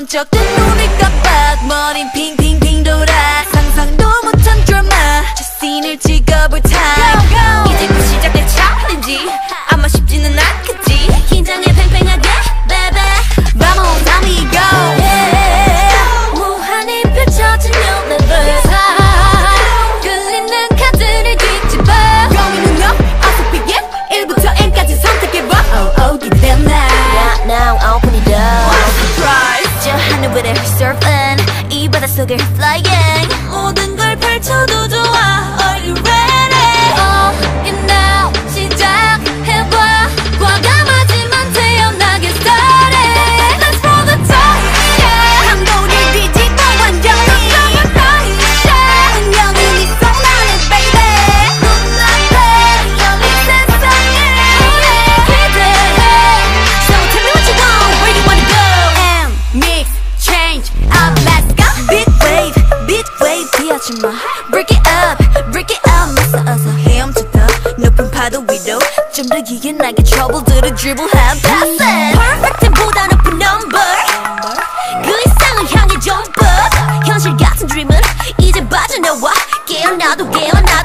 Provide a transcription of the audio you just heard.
번쩍 뜬 눈을 깜빡 머린 핑핑핑 돌아. 상상도 못한 드라마. 저 scene을 찍어볼 time 이제부터 시작된 challenge 아마 쉽지는 않겠지. 긴장해 팽팽하게 baby Vamos amigo. Yeah. 무한히 펼쳐진 universe 끌리는 카드를 뒤집어. 영의 능력 어서 begin 1부터 N까지 선택해봐. Oh, oh, Now, now 하늘 surfing 이 바닷속을 flying 모든 걸 펼쳐도 좋아 Are you ready? change up let's go Big wave big wave 뛰어주마 Break it up break it up 어서 어서 헤엄쳐봐 높은 파도 위로 좀 더 기게 나게 trouble들을 dribble한 passing Perfect보다 높은 number 그 이상을 향해 jump up 현실 같은 dream은 이제 빠져나와 깨어나도 깨어나